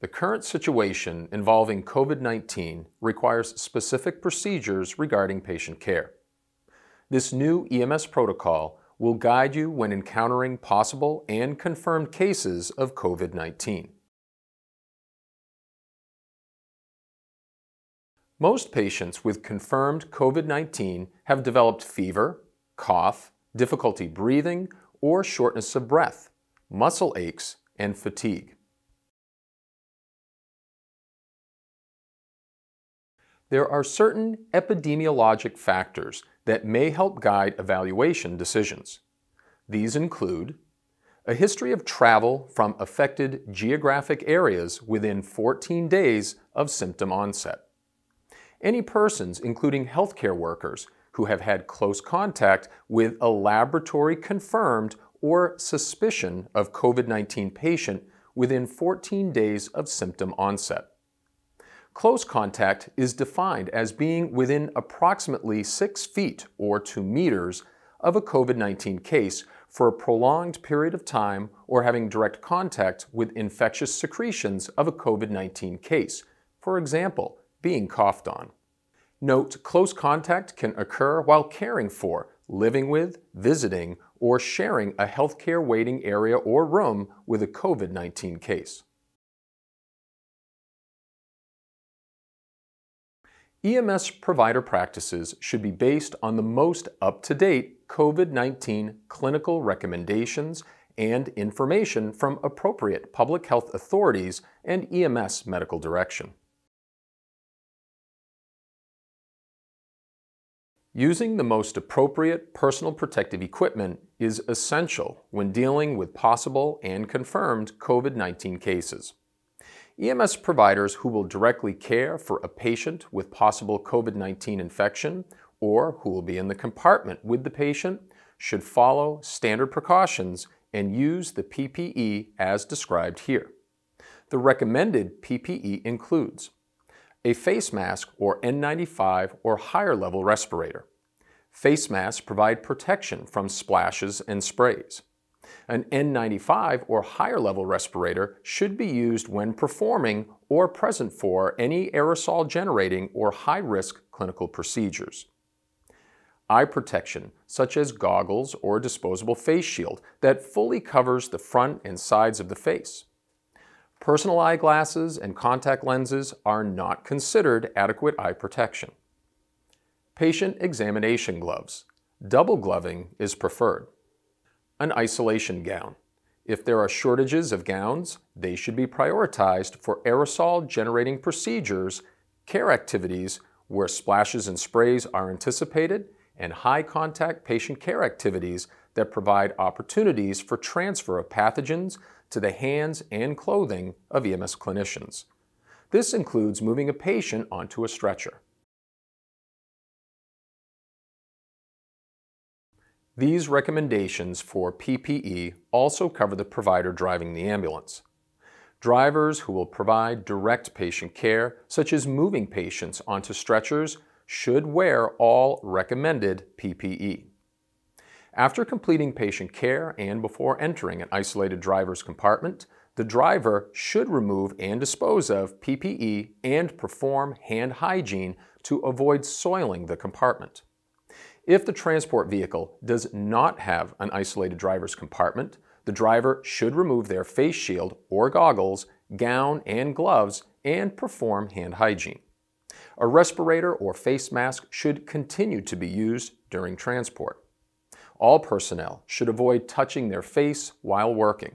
The current situation involving COVID-19 requires specific procedures regarding patient care. This new EMS protocol will guide you when encountering possible and confirmed cases of COVID-19. Most patients with confirmed COVID-19 have developed fever, cough, difficulty breathing, or shortness of breath, muscle aches, and fatigue. There are certain epidemiologic factors that may help guide evaluation decisions. These include a history of travel from affected geographic areas within 14 days of symptom onset. Any persons, including healthcare workers, who have had close contact with a laboratory confirmed or suspicion of COVID-19 patient within 14 days of symptom onset. Close contact is defined as being within approximately 6 feet or 2 meters of a COVID-19 case for a prolonged period of time or having direct contact with infectious secretions of a COVID-19 case, for example, being coughed on. Note, close contact can occur while caring for, living with, visiting, or sharing a healthcare waiting area or room with a COVID-19 case. EMS provider practices should be based on the most up-to-date COVID-19 clinical recommendations and information from appropriate public health authorities and EMS medical direction. Using the most appropriate personal protective equipment is essential when dealing with possible and confirmed COVID-19 cases. EMS providers who will directly care for a patient with possible COVID-19 infection or who will be in the compartment with the patient should follow standard precautions and use the PPE as described here. The recommended PPE includes a face mask or N95 or higher level respirator. Face masks provide protection from splashes and sprays. An N95 or higher level respirator should be used when performing or present for any aerosol generating or high risk clinical procedures. Eye protection, such as goggles or disposable face shield that fully covers the front and sides of the face. Personal eyeglasses and contact lenses are not considered adequate eye protection. Patient examination gloves. Double gloving is preferred an isolation gown. If there are shortages of gowns, they should be prioritized for aerosol generating procedures, care activities where splashes and sprays are anticipated, and high contact patient care activities that provide opportunities for transfer of pathogens to the hands and clothing of EMS clinicians. This includes moving a patient onto a stretcher. These recommendations for PPE also cover the provider driving the ambulance. Drivers who will provide direct patient care, such as moving patients onto stretchers, should wear all recommended PPE. After completing patient care and before entering an isolated driver's compartment, the driver should remove and dispose of PPE and perform hand hygiene to avoid soiling the compartment. If the transport vehicle does not have an isolated driver's compartment, the driver should remove their face shield or goggles, gown, and gloves and perform hand hygiene. A respirator or face mask should continue to be used during transport. All personnel should avoid touching their face while working.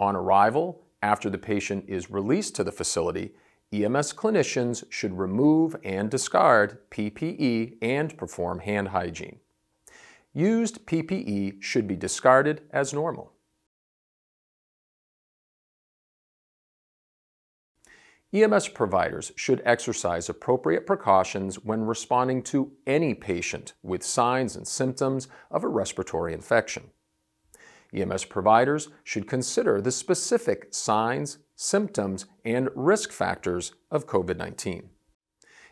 On arrival, after the patient is released to the facility, EMS clinicians should remove and discard PPE and perform hand hygiene. Used PPE should be discarded as normal. EMS providers should exercise appropriate precautions when responding to any patient with signs and symptoms of a respiratory infection. EMS providers should consider the specific signs, symptoms, and risk factors of COVID-19.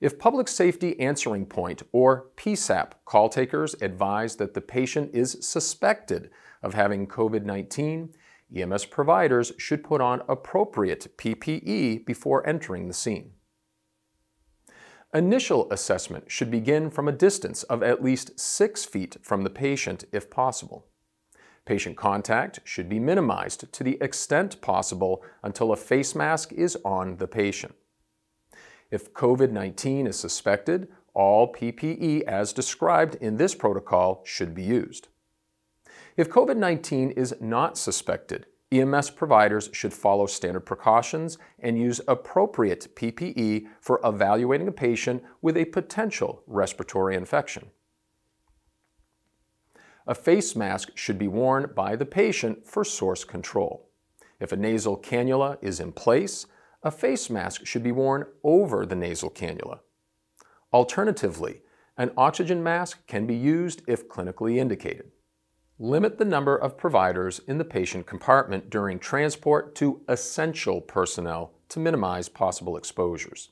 If Public Safety Answering Point or PSAP call takers advise that the patient is suspected of having COVID-19, EMS providers should put on appropriate PPE before entering the scene. Initial assessment should begin from a distance of at least 6 feet from the patient if possible. Patient contact should be minimized to the extent possible until a face mask is on the patient. If COVID-19 is suspected, all PPE as described in this protocol should be used. If COVID-19 is not suspected, EMS providers should follow standard precautions and use appropriate PPE for evaluating a patient with a potential respiratory infection. A face mask should be worn by the patient for source control. If a nasal cannula is in place, a face mask should be worn over the nasal cannula. Alternatively, an oxygen mask can be used if clinically indicated. Limit the number of providers in the patient compartment during transport to essential personnel to minimize possible exposures.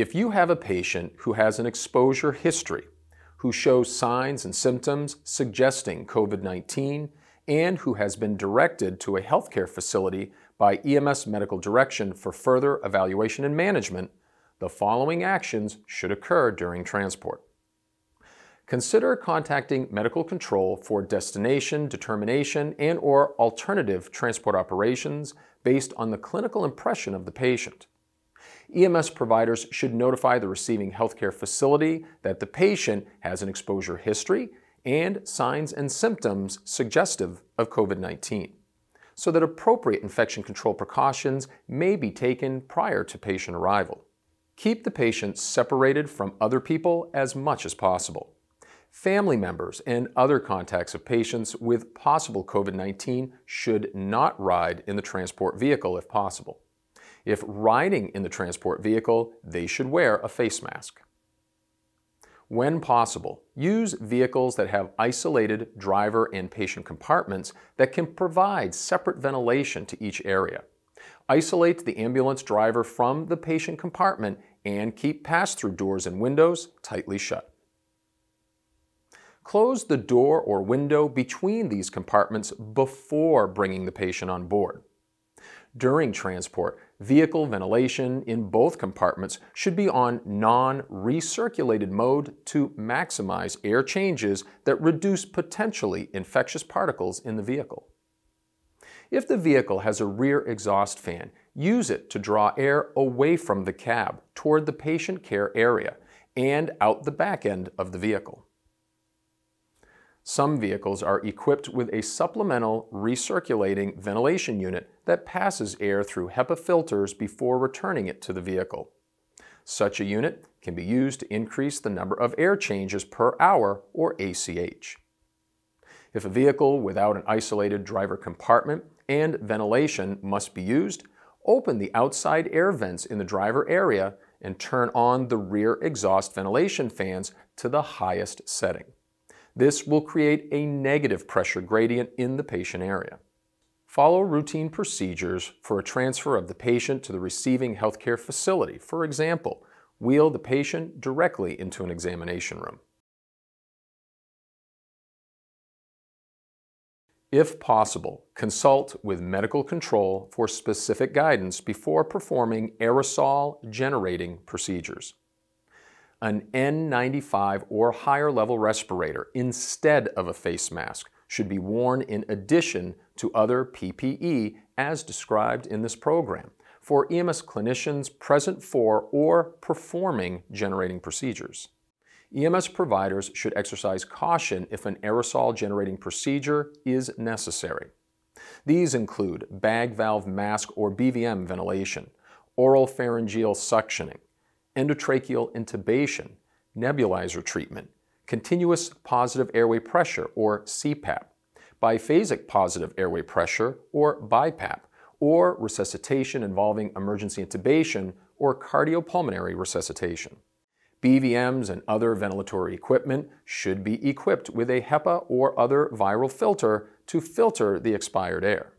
If you have a patient who has an exposure history, who shows signs and symptoms suggesting COVID-19, and who has been directed to a healthcare facility by EMS medical direction for further evaluation and management, the following actions should occur during transport. Consider contacting medical control for destination determination and or alternative transport operations based on the clinical impression of the patient. EMS providers should notify the receiving healthcare facility that the patient has an exposure history and signs and symptoms suggestive of COVID-19 so that appropriate infection control precautions may be taken prior to patient arrival. Keep the patient separated from other people as much as possible. Family members and other contacts of patients with possible COVID-19 should not ride in the transport vehicle if possible. If riding in the transport vehicle, they should wear a face mask. When possible, use vehicles that have isolated driver and patient compartments that can provide separate ventilation to each area. Isolate the ambulance driver from the patient compartment and keep pass-through doors and windows tightly shut. Close the door or window between these compartments before bringing the patient on board. During transport, vehicle ventilation in both compartments should be on non-recirculated mode to maximize air changes that reduce potentially infectious particles in the vehicle. If the vehicle has a rear exhaust fan, use it to draw air away from the cab toward the patient care area and out the back end of the vehicle. Some vehicles are equipped with a supplemental recirculating ventilation unit that passes air through HEPA filters before returning it to the vehicle. Such a unit can be used to increase the number of air changes per hour, or ACH. If a vehicle without an isolated driver compartment and ventilation must be used, open the outside air vents in the driver area and turn on the rear exhaust ventilation fans to the highest setting. This will create a negative pressure gradient in the patient area. Follow routine procedures for a transfer of the patient to the receiving healthcare facility. For example, wheel the patient directly into an examination room. If possible, consult with medical control for specific guidance before performing aerosol generating procedures an N95 or higher level respirator instead of a face mask should be worn in addition to other PPE as described in this program for EMS clinicians present for or performing generating procedures. EMS providers should exercise caution if an aerosol generating procedure is necessary. These include bag valve mask or BVM ventilation, oral pharyngeal suctioning, endotracheal intubation, nebulizer treatment, continuous positive airway pressure or CPAP, biphasic positive airway pressure or BiPAP, or resuscitation involving emergency intubation or cardiopulmonary resuscitation. BVMs and other ventilatory equipment should be equipped with a HEPA or other viral filter to filter the expired air.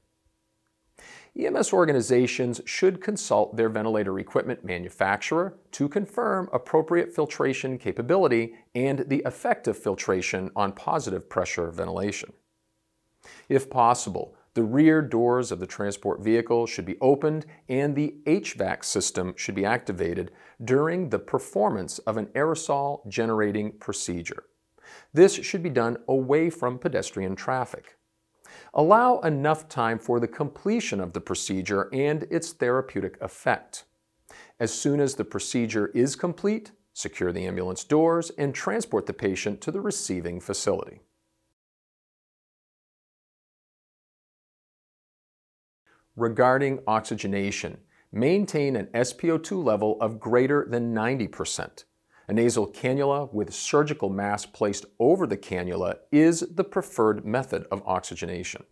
EMS organizations should consult their ventilator equipment manufacturer to confirm appropriate filtration capability and the effect of filtration on positive pressure ventilation. If possible, the rear doors of the transport vehicle should be opened and the HVAC system should be activated during the performance of an aerosol generating procedure. This should be done away from pedestrian traffic. Allow enough time for the completion of the procedure and its therapeutic effect. As soon as the procedure is complete, secure the ambulance doors and transport the patient to the receiving facility. Regarding oxygenation, maintain an SpO2 level of greater than 90%. A nasal cannula with surgical mask placed over the cannula is the preferred method of oxygenation.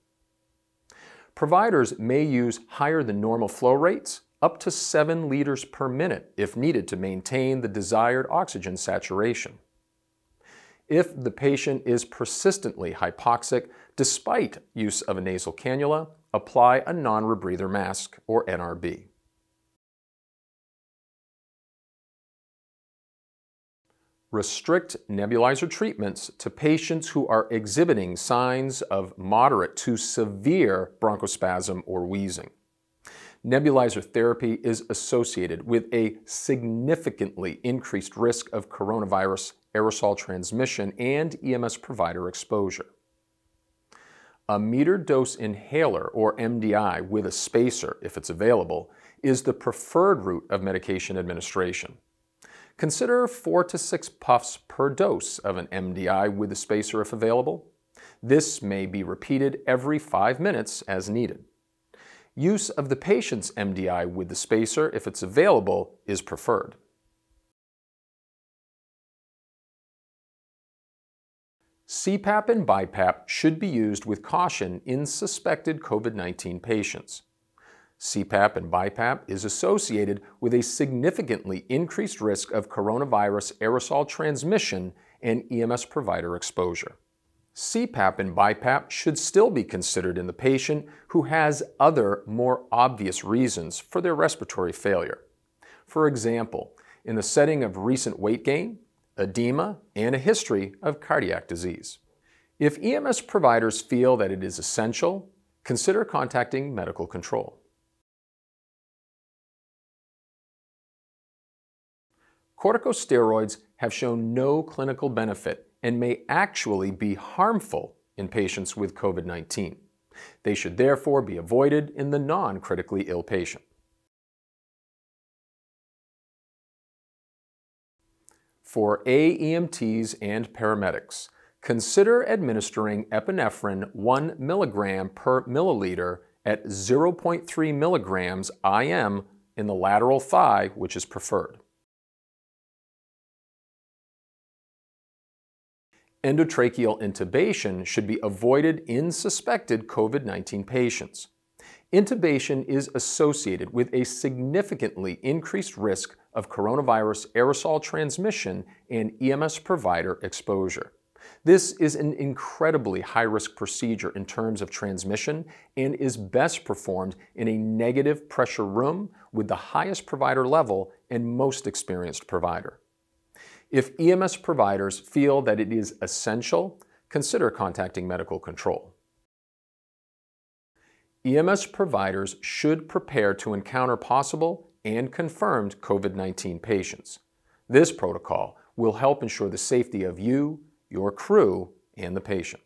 Providers may use higher than normal flow rates, up to 7 liters per minute if needed to maintain the desired oxygen saturation. If the patient is persistently hypoxic despite use of a nasal cannula, apply a non-rebreather mask or NRB. Restrict nebulizer treatments to patients who are exhibiting signs of moderate to severe bronchospasm or wheezing. Nebulizer therapy is associated with a significantly increased risk of coronavirus aerosol transmission and EMS provider exposure. A metered dose inhaler, or MDI, with a spacer, if it's available, is the preferred route of medication administration. Consider four to six puffs per dose of an MDI with a spacer if available. This may be repeated every five minutes as needed. Use of the patient's MDI with the spacer, if it's available, is preferred. CPAP and BiPAP should be used with caution in suspected COVID-19 patients. CPAP and BiPAP is associated with a significantly increased risk of coronavirus aerosol transmission and EMS provider exposure. CPAP and BiPAP should still be considered in the patient who has other, more obvious reasons for their respiratory failure. For example, in the setting of recent weight gain, edema, and a history of cardiac disease. If EMS providers feel that it is essential, consider contacting medical control. Corticosteroids have shown no clinical benefit and may actually be harmful in patients with COVID-19. They should therefore be avoided in the non-critically ill patient. For AEMTs and paramedics, consider administering epinephrine 1 milligram per milliliter at 0.3 milligrams IM in the lateral thigh, which is preferred. Endotracheal intubation should be avoided in suspected COVID-19 patients. Intubation is associated with a significantly increased risk of coronavirus aerosol transmission and EMS provider exposure. This is an incredibly high-risk procedure in terms of transmission and is best performed in a negative pressure room with the highest provider level and most experienced provider. If EMS providers feel that it is essential, consider contacting medical control. EMS providers should prepare to encounter possible and confirmed COVID-19 patients. This protocol will help ensure the safety of you, your crew, and the patient.